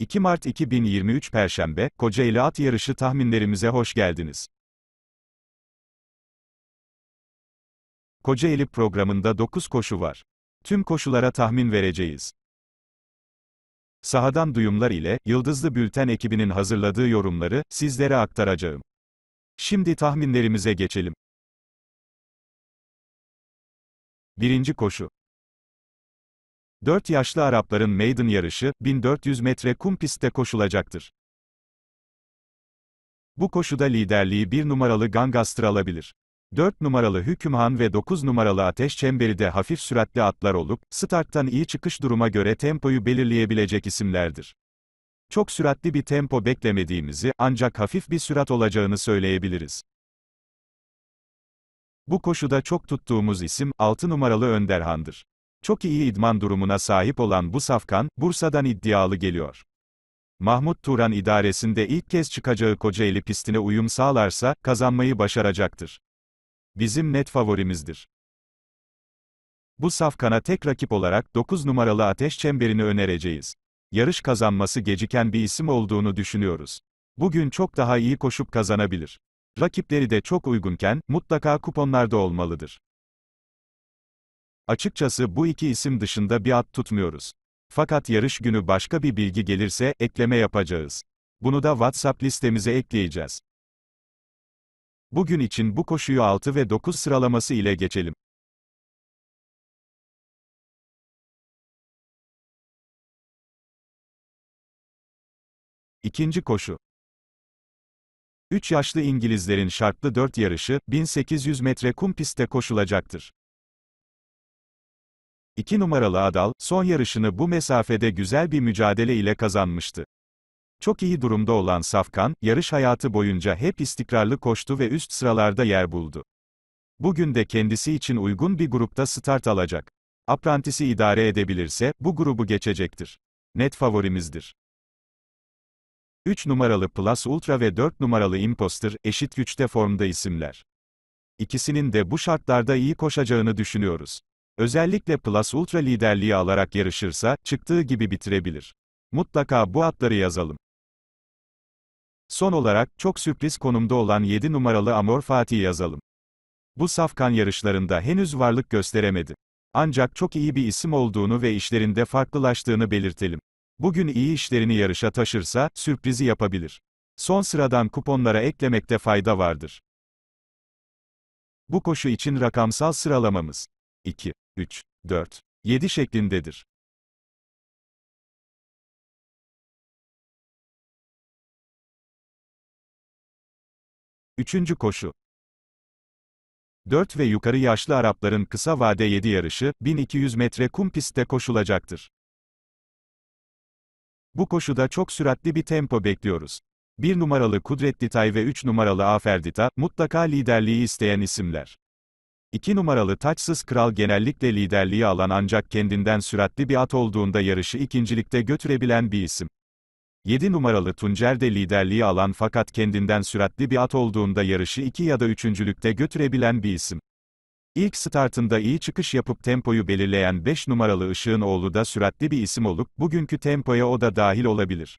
2 Mart 2023 Perşembe, Kocaeli At Yarışı tahminlerimize hoş geldiniz. Kocaeli programında 9 koşu var. Tüm koşulara tahmin vereceğiz. Sahadan duyumlar ile, Yıldızlı Bülten ekibinin hazırladığı yorumları, sizlere aktaracağım. Şimdi tahminlerimize geçelim. Birinci koşu. 4 yaşlı Arapların maiden yarışı, 1400 metre kum pistte koşulacaktır. Bu koşuda liderliği 1 numaralı Gangastır alabilir. 4 numaralı Hükümhan ve 9 numaralı Ateş Çemberi de hafif süratli atlar olup, starttan iyi çıkış duruma göre tempoyu belirleyebilecek isimlerdir. Çok süratli bir tempo beklemediğimizi, ancak hafif bir sürat olacağını söyleyebiliriz. Bu koşuda çok tuttuğumuz isim, 6 numaralı Önderhan'dır. Çok iyi idman durumuna sahip olan bu safkan, Bursa'dan iddialı geliyor. Mahmut Turan idaresinde ilk kez çıkacağı Kocaeli pistine uyum sağlarsa, kazanmayı başaracaktır. Bizim net favorimizdir. Bu safkana tek rakip olarak 9 numaralı Ateş Çemberi'ni önereceğiz. Yarış kazanması geciken bir isim olduğunu düşünüyoruz. Bugün çok daha iyi koşup kazanabilir. Rakipleri de çok uygunken, mutlaka kuponlarda olmalıdır. Açıkçası bu iki isim dışında bir at tutmuyoruz. Fakat yarış günü başka bir bilgi gelirse, ekleme yapacağız. Bunu da WhatsApp listemize ekleyeceğiz. Bugün için bu koşuyu 6 ve 9 sıralaması ile geçelim. İkinci koşu. 3 yaşlı İngilizlerin şartlı 4 yarışı, 1800 metre kum pistte koşulacaktır. 2 numaralı Adal, son yarışını bu mesafede güzel bir mücadele ile kazanmıştı. Çok iyi durumda olan Safkan, yarış hayatı boyunca hep istikrarlı koştu ve üst sıralarda yer buldu. Bugün de kendisi için uygun bir grupta start alacak. Aprantisi idare edebilirse, bu grubu geçecektir. Net favorimizdir. 3 numaralı Plus Ultra ve 4 numaralı Imposter, eşit güçte formda isimler. İkisinin de bu şartlarda iyi koşacağını düşünüyoruz. Özellikle Plus Ultra liderliği alarak yarışırsa, çıktığı gibi bitirebilir. Mutlaka bu atları yazalım. Son olarak, çok sürpriz konumda olan 7 numaralı Amor Fatih yazalım. Bu safkan yarışlarında henüz varlık gösteremedi. Ancak çok iyi bir isim olduğunu ve işlerinde farklılaştığını belirtelim. Bugün iyi işlerini yarışa taşırsa, sürprizi yapabilir. Son sıradan kuponlara eklemekte fayda vardır. Bu koşu için rakamsal sıralamamız 2, 3, 4, 7 şeklindedir. Üçüncü koşu. 4 ve yukarı yaşlı Arapların kısa vade 7 yarışı, 1200 metre kum pistte koşulacaktır. Bu koşuda çok süratli bir tempo bekliyoruz. 1 numaralı Kudretli Tay ve 3 numaralı Aferdita, mutlaka liderliği isteyen isimler. 2 numaralı Taçsız Kral genellikle liderliği alan ancak kendinden süratli bir at olduğunda yarışı ikincilikte götürebilen bir isim. 7 numaralı Tuncer de liderliği alan fakat kendinden süratli bir at olduğunda yarışı 2 ya da üçüncülükte götürebilen bir isim. İlk startında iyi çıkış yapıp tempoyu belirleyen 5 numaralı Işığın oğlu da süratli bir isim olup, bugünkü tempoya o da dahil olabilir.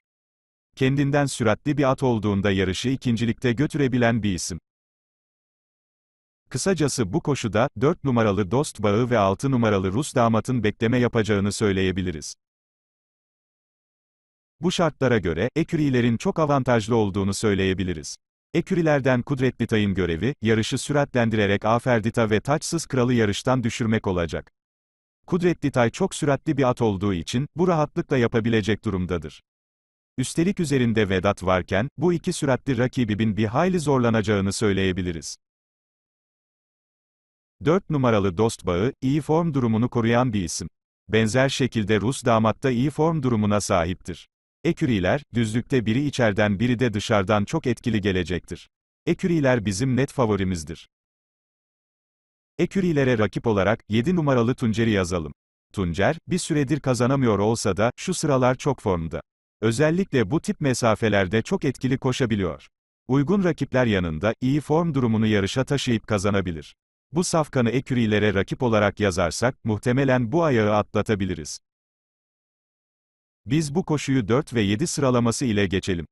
Kendinden süratli bir at olduğunda yarışı ikincilikte götürebilen bir isim. Kısacası bu koşuda, 4 numaralı Dost Bağı ve 6 numaralı Rus damatın bekleme yapacağını söyleyebiliriz. Bu şartlara göre, ekürilerin çok avantajlı olduğunu söyleyebiliriz. Ekürilerden Kudretli Tay'ın görevi, yarışı süratlendirerek Aferdita ve Taçsız Kralı yarıştan düşürmek olacak. Kudretli Tay çok süratli bir at olduğu için, bu rahatlıkla yapabilecek durumdadır. Üstelik üzerinde Vedat varken, bu iki süratli rakibinin bir hayli zorlanacağını söyleyebiliriz. 4 numaralı Dost Bağı, iyi form durumunu koruyan bir isim. Benzer şekilde Rus damatta iyi form durumuna sahiptir. Eküriler, düzlükte biri içeriden biri de dışarıdan çok etkili gelecektir. Eküriler bizim net favorimizdir. Ekürilere rakip olarak, 7 numaralı Tuncer'i yazalım. Tuncer, bir süredir kazanamıyor olsa da, şu sıralar çok formda. Özellikle bu tip mesafelerde çok etkili koşabiliyor. Uygun rakipler yanında, iyi form durumunu yarışa taşıyıp kazanabilir. Bu safkanı ekürilere rakip olarak yazarsak, muhtemelen bu ayağı atlatabiliriz. Biz bu koşuyu 4 ve 7 sıralaması ile geçelim.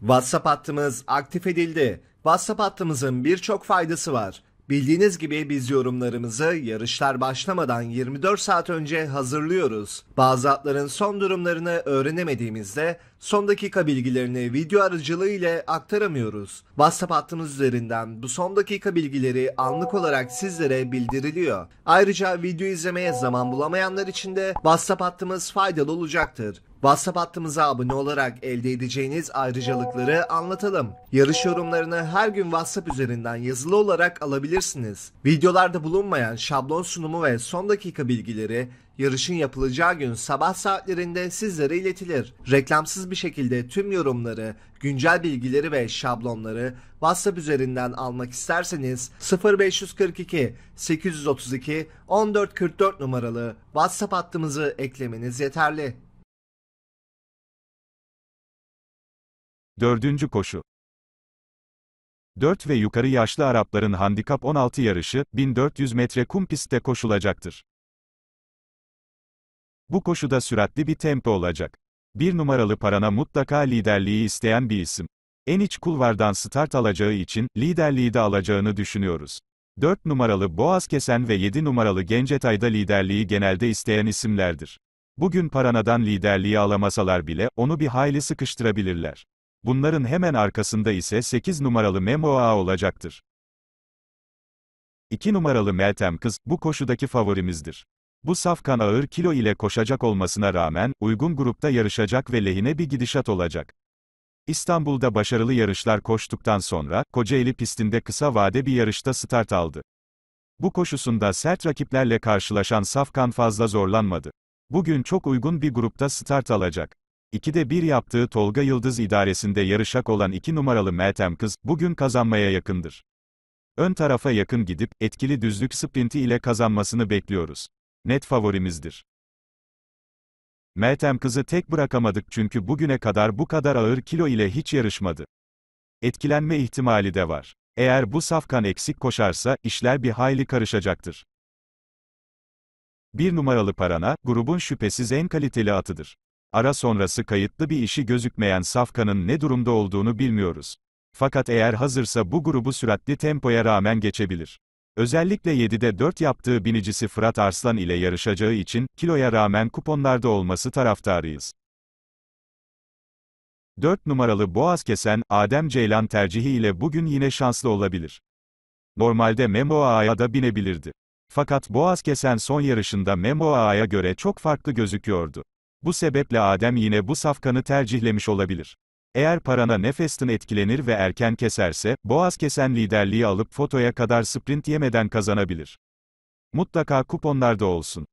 WhatsApp hattımız aktif edildi. WhatsApp hattımızın birçok faydası var. Bildiğiniz gibi biz yorumlarımızı yarışlar başlamadan 24 saat önce hazırlıyoruz. Bazı atların son durumlarını öğrenemediğimizde son dakika bilgilerini video aracılığı ile aktaramıyoruz. WhatsApp hattımız üzerinden bu son dakika bilgileri anlık olarak sizlere bildiriliyor. Ayrıca video izlemeye zaman bulamayanlar için de WhatsApp hattımız faydalı olacaktır. WhatsApp hattımıza abone olarak elde edeceğiniz ayrıcalıkları anlatalım. Yarış yorumlarını her gün WhatsApp üzerinden yazılı olarak alabilirsiniz. Videolarda bulunmayan şablon sunumu ve son dakika bilgileri yarışın yapılacağı gün sabah saatlerinde sizlere iletilir. Reklamsız bir şekilde tüm yorumları, güncel bilgileri ve şablonları WhatsApp üzerinden almak isterseniz 0542 832 1444 numaralı WhatsApp hattımızı eklemeniz yeterli. Dördüncü koşu. 4 ve yukarı yaşlı Arapların handikap 16 yarışı, 1400 metre kum pistte koşulacaktır. Bu koşuda süratli bir tempo olacak. Bir numaralı parana mutlaka liderliği isteyen bir isim. En iç kulvardan start alacağı için, liderliği de alacağını düşünüyoruz. 4 numaralı Boğaz Kesen ve 7 numaralı Gencetay'da liderliği genelde isteyen isimlerdir. Bugün Parana'dan liderliği alamasalar bile, onu bir hayli sıkıştırabilirler. Bunların hemen arkasında ise 8 numaralı Memo Ağa olacaktır. 2 numaralı Meltem Kız, bu koşudaki favorimizdir. Bu safkan ağır kilo ile koşacak olmasına rağmen, uygun grupta yarışacak ve lehine bir gidişat olacak. İstanbul'da başarılı yarışlar koştuktan sonra, Kocaeli pistinde kısa vade bir yarışta start aldı. Bu koşusunda sert rakiplerle karşılaşan Safkan fazla zorlanmadı. Bugün çok uygun bir grupta start alacak. 2'de 1 yaptığı Tolga Yıldız idaresinde yarışak olan 2 numaralı Meltem Kız, bugün kazanmaya yakındır. Ön tarafa yakın gidip, etkili düzlük sprinti ile kazanmasını bekliyoruz. Net favorimizdir. Meltem Kız'ı tek bırakamadık çünkü bugüne kadar bu kadar ağır kilo ile hiç yarışmadı. Etkilenme ihtimali de var. Eğer bu safkan eksik koşarsa, işler bir hayli karışacaktır. Bir numaralı Parana, grubun şüphesiz en kaliteli atıdır. Ara sonrası kayıtlı bir işi gözükmeyen Safkan'ın ne durumda olduğunu bilmiyoruz. Fakat eğer hazırsa bu grubu süratli tempoya rağmen geçebilir. Özellikle 7'de 4 yaptığı binicisi Fırat Arslan ile yarışacağı için, kiloya rağmen kuponlarda olması taraftarıyız. 4 numaralı Boğaz Kesen, Adem Ceylan tercihi ile bugün yine şanslı olabilir. Normalde Memo Ağa'ya da binebilirdi. Fakat Boğaz Kesen son yarışında Memo Ağa'ya göre çok farklı gözüküyordu. Bu sebeple Adem yine bu safkanı tercihlemiş olabilir. Eğer Parana Nefestin etkilenir ve erken keserse, Boğaz kesen liderliği alıp fotoya kadar sprint yemeden kazanabilir. Mutlaka kuponlarda olsun.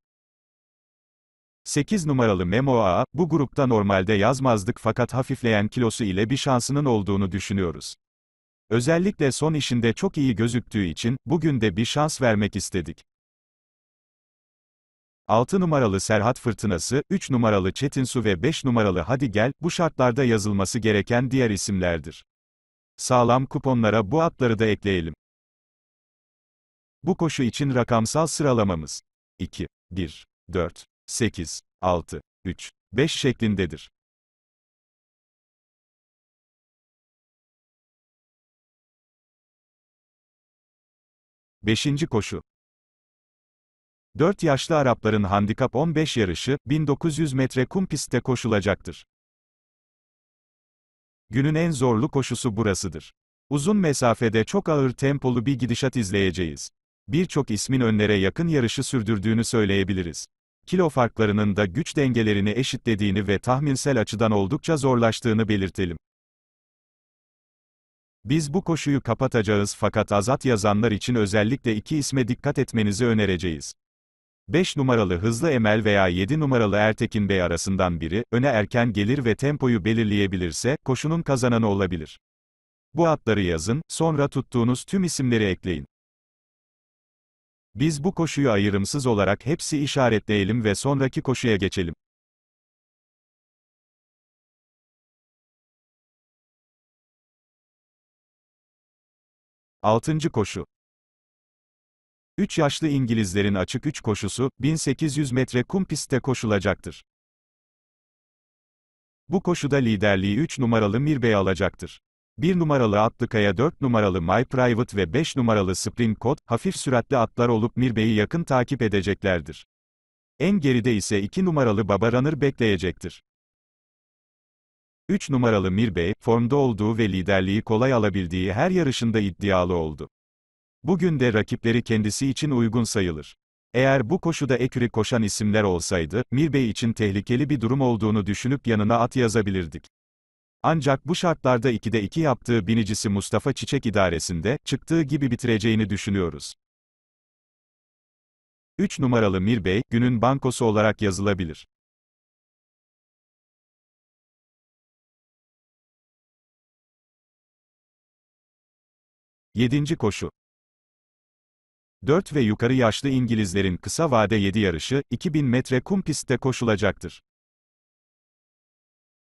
8 numaralı Memo Ağa, bu grupta normalde yazmazdık fakat hafifleyen kilosu ile bir şansının olduğunu düşünüyoruz. Özellikle son işinde çok iyi gözüktüğü için, bugün de bir şans vermek istedik. 6 numaralı Serhat Fırtınası, 3 numaralı Çetin Su ve 5 numaralı Hadi Gel, bu şartlarda yazılması gereken diğer isimlerdir. Sağlam kuponlara bu atları da ekleyelim. Bu koşu için rakamsal sıralamamız 2, 1, 4, 8, 6, 3, 5 şeklindedir. Beşinci koşu 4 yaşlı Arapların handikap 15 yarışı, 1900 metre kum pistte koşulacaktır. Günün en zorlu koşusu burasıdır. Uzun mesafede çok ağır tempolu bir gidişat izleyeceğiz. Birçok ismin önlere yakın yarışı sürdürdüğünü söyleyebiliriz. Kilo farklarının da güç dengelerini eşitlediğini ve tahminsel açıdan oldukça zorlaştığını belirtelim. Biz bu koşuyu kapatacağız fakat azat yazanlar için özellikle iki isme dikkat etmenizi önereceğiz. 5 numaralı Hızlı Emel veya 7 numaralı Ertekin Bey arasından biri, öne erken gelir ve tempoyu belirleyebilirse, koşunun kazananı olabilir. Bu atları yazın, sonra tuttuğunuz tüm isimleri ekleyin. Biz bu koşuyu ayrımsız olarak hepsi işaretleyelim ve sonraki koşuya geçelim. Altıncı koşu 3 yaşlı İngilizlerin açık 3 koşusu, 1800 metre kum pistte koşulacaktır. Bu koşuda liderliği 3 numaralı Mirbey alacaktır. 1 numaralı Atlıkaya 4 numaralı My Private ve 5 numaralı Spring Code, hafif süratli atlar olup Mirbey'i yakın takip edeceklerdir. En geride ise 2 numaralı Baba Runner bekleyecektir. 3 numaralı Mirbey, formda olduğu ve liderliği kolay alabildiği her yarışında iddialı oldu. Bugün de rakipleri kendisi için uygun sayılır. Eğer bu koşuda eküri koşan isimler olsaydı, Mirbey için tehlikeli bir durum olduğunu düşünüp yanına at yazabilirdik. Ancak bu şartlarda 2'de 2 yaptığı binicisi Mustafa Çiçek idaresinde, çıktığı gibi bitireceğini düşünüyoruz. 3 numaralı Mirbey, günün bankosu olarak yazılabilir. Yedinci koşu 4 ve yukarı yaşlı İngilizlerin kısa vade 7 yarışı, 2000 metre kum pistte koşulacaktır.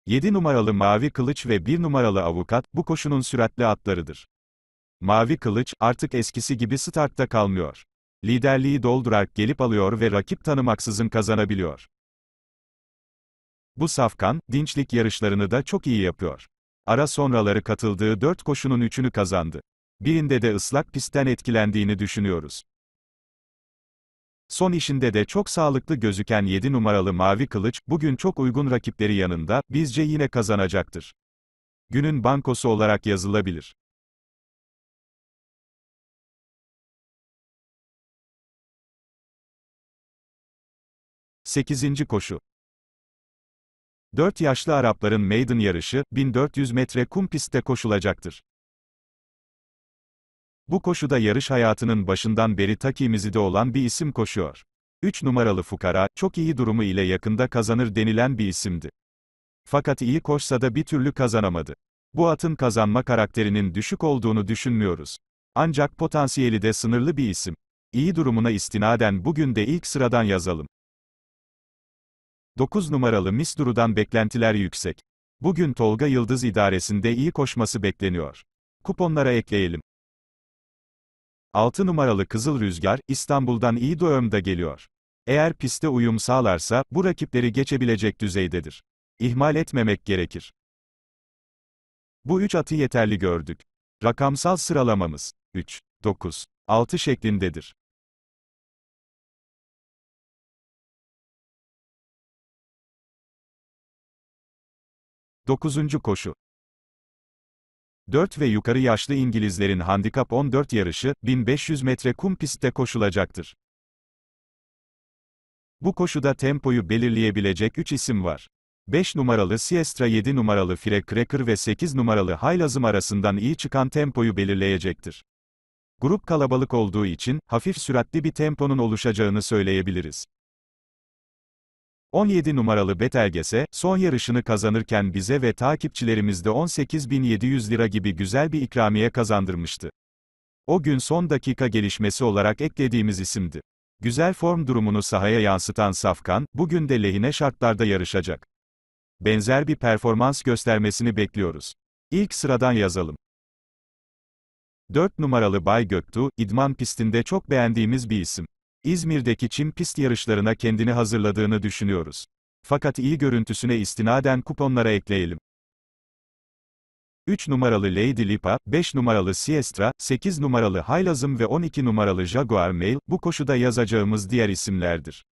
7 numaralı Mavi Kılıç ve 1 numaralı Avukat, bu koşunun süratli atlarıdır. Mavi Kılıç, artık eskisi gibi startta kalmıyor. Liderliği doldurarak gelip alıyor ve rakip tanımaksızın kazanabiliyor. Bu safkan, dinçlik yarışlarını da çok iyi yapıyor. Ara sonraları katıldığı 4 koşunun 3'ünü kazandı. Birinde de ıslak pistten etkilendiğini düşünüyoruz. Son işinde de çok sağlıklı gözüken 7 numaralı Mavi Kılıç, bugün çok uygun rakipleri yanında, bizce yine kazanacaktır. Günün bankosu olarak yazılabilir. Sekizinci koşu 4 yaşlı Arapların maiden yarışı, 1400 metre kum pistte koşulacaktır. Bu koşuda yarış hayatının başından beri takimizide olan bir isim koşuyor. 3 numaralı fukara, çok iyi durumu ile yakında kazanır denilen bir isimdi. Fakat iyi koşsa da bir türlü kazanamadı. Bu atın kazanma karakterinin düşük olduğunu düşünmüyoruz. Ancak potansiyeli de sınırlı bir isim. İyi durumuna istinaden bugün de ilk sıradan yazalım. 9 numaralı Miss Duru'dan beklentiler yüksek. Bugün Tolga Yıldız idaresinde iyi koşması bekleniyor. Kuponlara ekleyelim. 6 numaralı Kızıl Rüzgar, İstanbul'dan iyi doğumda geliyor. Eğer piste uyum sağlarsa, bu rakipleri geçebilecek düzeydedir. İhmal etmemek gerekir. Bu 3 atı yeterli gördük. Rakamsal sıralamamız 3, 9, 6 şeklindedir. Dokuzuncu koşu 4 ve yukarı yaşlı İngilizlerin handikap 14 yarışı, 1500 metre kum pistte koşulacaktır. Bu koşuda tempoyu belirleyebilecek 3 isim var. 5 numaralı Siestra 7 numaralı Fire Cracker ve 8 numaralı Haylazım arasından iyi çıkan tempoyu belirleyecektir. Grup kalabalık olduğu için, hafif süratli bir temponun oluşacağını söyleyebiliriz. 17 numaralı Betelgese, son yarışını kazanırken bize ve takipçilerimizde 18.700 lira gibi güzel bir ikramiye kazandırmıştı. O gün son dakika gelişmesi olarak eklediğimiz isimdi. Güzel form durumunu sahaya yansıtan Safkan, bugün de lehine şartlarda yarışacak. Benzer bir performans göstermesini bekliyoruz. İlk sıradan yazalım. 4 numaralı Bay Göktuğ, idman pistinde çok beğendiğimiz bir isim. İzmir'deki çim pist yarışlarına kendini hazırladığını düşünüyoruz. Fakat iyi görüntüsüne istinaden kuponlara ekleyelim. 3 numaralı Lady Lipa, 5 numaralı Siestra, 8 numaralı Haylazım ve 12 numaralı Jaguar Mail, bu koşuda yazacağımız diğer isimlerdir.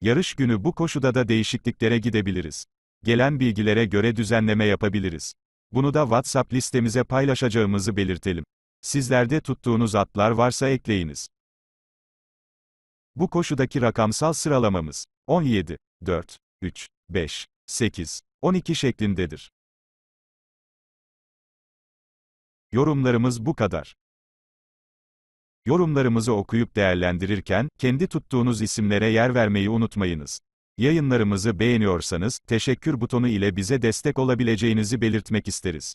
Yarış günü bu koşuda da değişikliklere gidebiliriz. Gelen bilgilere göre düzenleme yapabiliriz. Bunu da WhatsApp listemize paylaşacağımızı belirtelim. Sizlerde tuttuğunuz atlar varsa ekleyiniz. Bu koşudaki rakamsal sıralamamız 17, 4, 3, 5, 8, 12 şeklindedir. Yorumlarımız bu kadar. Yorumlarımızı okuyup değerlendirirken, kendi tuttuğunuz isimlere yer vermeyi unutmayınız. Yayınlarımızı beğeniyorsanız, teşekkür butonu ile bize destek olabileceğinizi belirtmek isteriz.